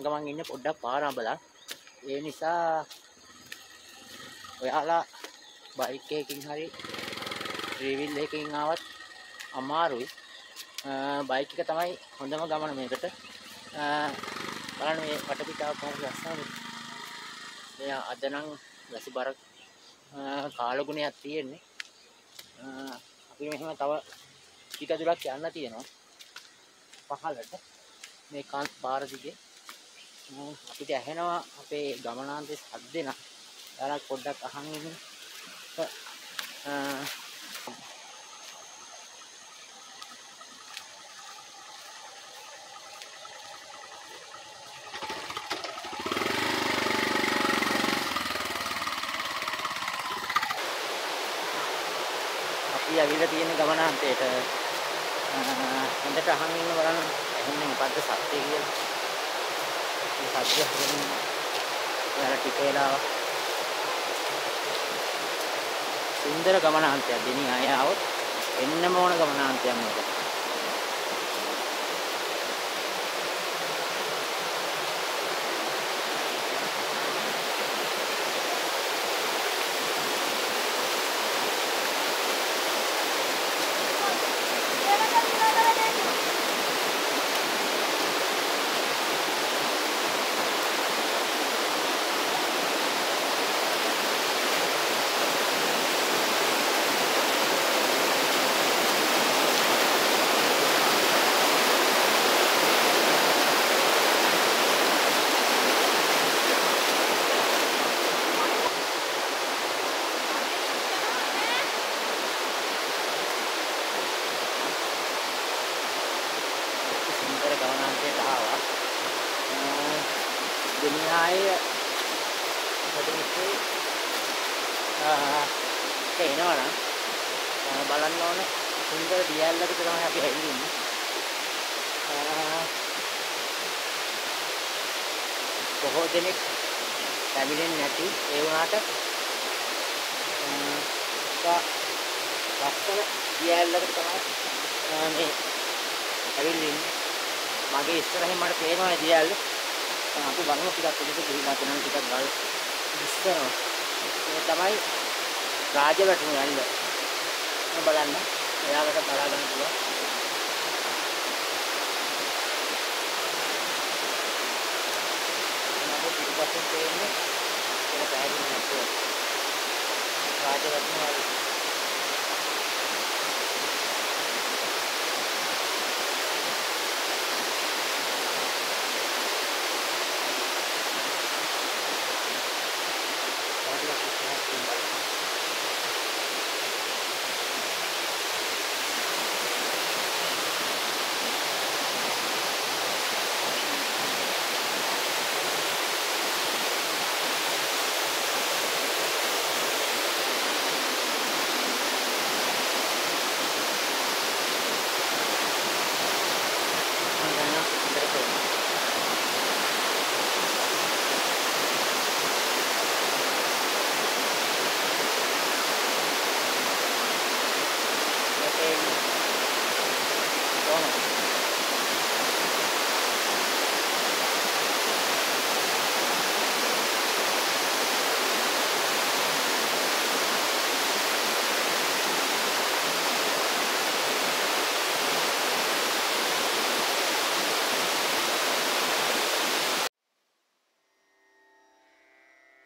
සුන්දර ගමනාන්තයට යන ගමන් ඉන්නේ පොඩ්ඩක් පාර අඹලා. ඒ නිසා ඔයාලා බයික් එකකින් හරි ත්‍රිවිල් එකකින් ආවත් අමාරුයි. බයික් එක තමයි හොඳම ගමන මේකට. බලන්න මේ වටපිටාව කොහොමද ලස්සනද? එය අද නම් වැසි බර කාලගුණයක් තියෙන්නේ. අපි මෙහෙම තව ටික දුරක් යන්න තියෙනවා. පහළට මේ කාන්ත පාර දිගේ අපිට ඇහෙනවා අපේ ගමනාන්තයේ සද්දෙන. යාලා පොඩ්ඩක් අහන් ඉන්න. අපි ඇවිල්ලා තියෙන ගමනාන්තයට හොඳට අහන් ඉන්න බලන්න ඇහෙන්නේ මොකද්ද සත්‍ය කියලා. මේ සත්‍ය හරියට යාලා ටික වෙලාවක් සුන්දර ගමනාන්තයක් ගෙනි ආය આવොත් එන්නම ඕන ගමනාන්තයක් මේක. සුන්දර ගමනාන්තයට ආවා. ගෙනියාය හදිස්සියේ එනවනම් බලන්න ඕන සුන්දර දියැලකට තමයි අපි ඇවිල්ලා බොහෝ දෙනෙක් පැමිණෙන්නේ නැති ඒ වුණාට ලස්සන දියැලකට තමයි මේ ඇවිල්ලා ඉන්නේ. මගේ ඉස්සරහින් මට පේනවා දියැල්ල. අපි බලමු ටිකක් උඩට ගිහිල්ලා තියෙනවා ටිකක් ගල් ඉස්සරහ. මේ තමයි රාජවැටුණු ඇල්ල. මම බලන්න. එයාලට බලා ගන්න පුළුවන්. මම පිටපස්සෙන් පේන්නේ ඒක පැහැදිලි නැතුව. රාජවැටුණු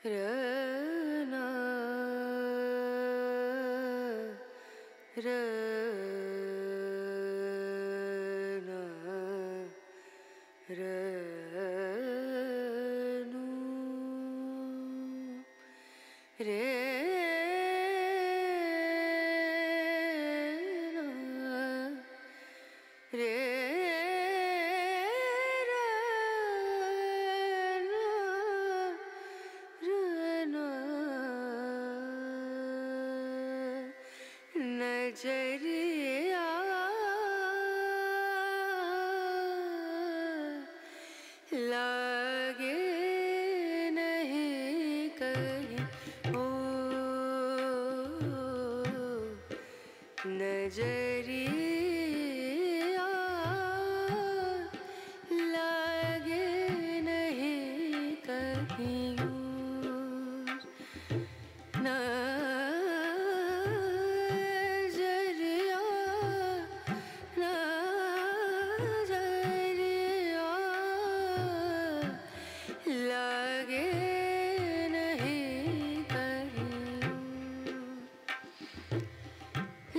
그래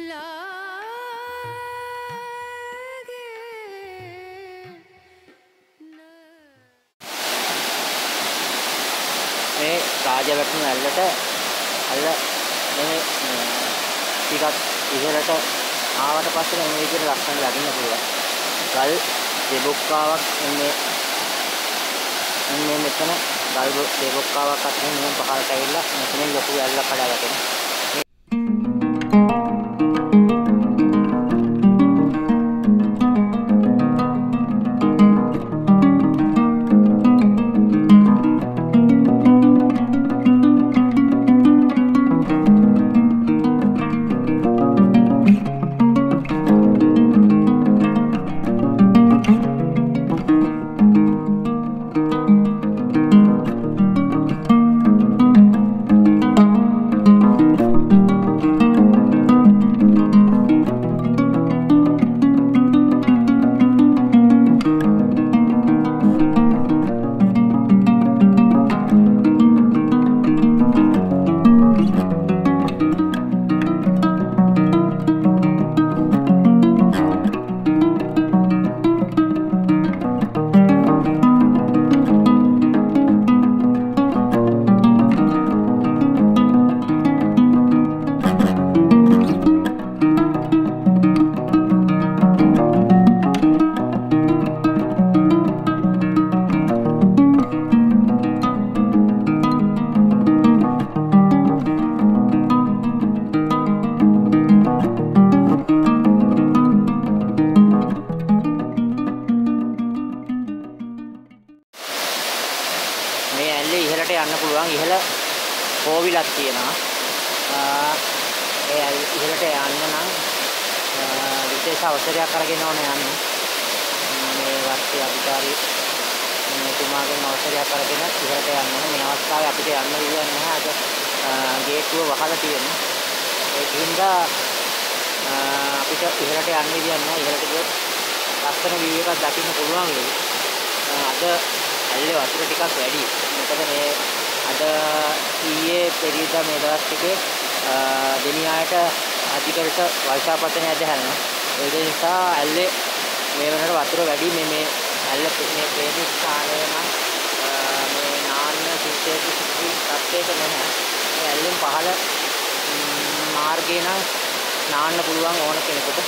මේ රාජ වැටුණු ඇල්ලට ඇල්ල මේ ටිකක් ඉහළට ආවට පස්සේ මේ විදිහට ලස්සන ලගින්න පුළුවන්. ගල් දෙබොක්කාවක් මේ මේ මෙතන ගල් දෙබොක්කාවක් අතරින් මෙහෙම පහළට ඇවිල්ලා මෙතනින් ලොකු ඇල්ලක් කඩාවැටෙනවා. මේ ඇල්ලේ ඉහළට යන්න පුළුවන් ඉහළ කෝවිලක් තියෙනවා. ආ, ඒ ඇල් ඉහළට යන්න නම් ආ, විශේෂ අවසරයක් අරගෙන ඕනේ යන්න. මේ වත්තේ අධිකාරී මෙතුමාගෙන් අවසරයක් අරගෙන ඉහළට යන්න ඕනේ. මේ අවස්ථාවේ අපිට යන්න විදියක් නැහැ. අද ආ, ගේට්ටුව වහලා තියෙනවා. ඒක හින්දා ආ, අපිට ඉහළට යන්න විදියක් නැහැ. ඉහළට ගියොත් ලස්සන view එකක් දකින්න පුළුවන් වෙයි. ආ, අද ඇල්ලේ වතුර ටිකක් වැඩි. මොකද මේ අද ඊයේ පෙරේදා මේ දවස් ටිකේ දෙනියාට අධිකරට වර්ෂාපතනය දැහැරෙනවා. ඒ නිසා ඇල්ලේ මේ වෙනකොට වතුර වැඩි මේ මේ ඇල්ල මේ ප්‍රේමී ස්ථානය නම් මේ නාන්න සිද්ධිය කිසි තත්ත්වයක නැහැ. මේ ඇල්ලෙන් පහළ මාර්ගේ නම් නාන්න පුළුවන් ඕන කෙනෙකුට.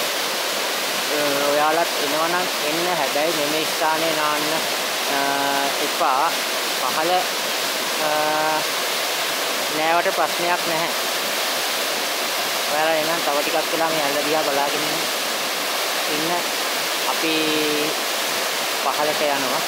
ඔයාලත් එනවනම් එන්න හැබැයි මේ ස්ථානේ නාන්න එපා පහළ නෑවට ප්‍රශ්නයක් නැහැ. ඔයාලා එනම් තව ටිකක් වෙලා මේ ඇල්ල දිහා බලාගෙන ඉන්න අපි පහළට යනවා.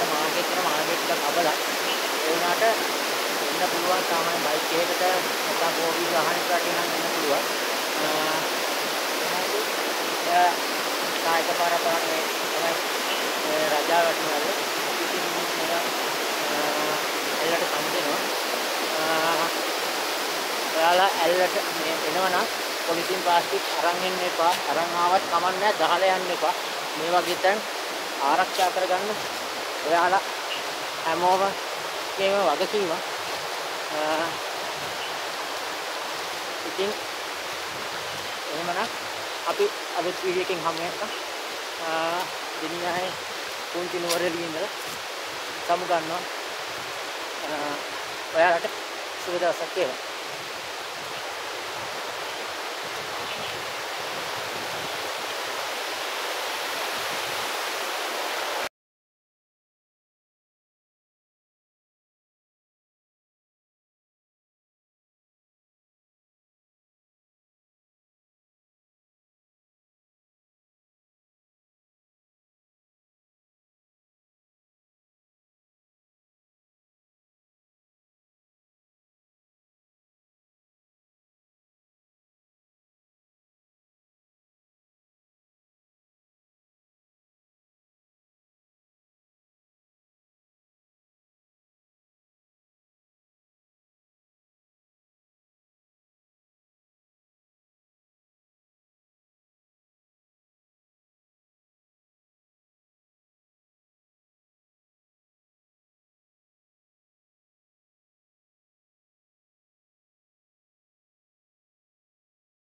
එන්න මාර්ගය කියන මාර්ගය ටිකක් අබලා ඒ වුණාට එන්න පුළුවන් සාමාන්‍ය බයික් එකකට නැත්නම් ෆෝර් වීල් වාහනයකට නම් එන්න පුළුවන්. එහෙනම් කායක පාර බලන්නේ තමයි රජා වටනවල ඉතින් මේවා ඇල්ලට සම්දෙනවා ඔයාලා ඇල්ලට මේ එනවනම් පොලිසියෙන් පාස්ටික් අරන් එන්න එපා. අරන් ආවත් කමන්නේ නැහැ. යන්න එපා. මේ වගේ තැන් ආරක්ෂා කරගන්න ඔයාලා හැමෝම මේව වගකීම ඉතින් එහෙමනම් අපි අලුත් වීඩියෝ එකකින් හමු වෙනවා. දිනියායේ පුංචි නුවරඑළියේ ඉඳලා සමු ගන්නවා. ඔයාලට සුබ දවසක් වේවා.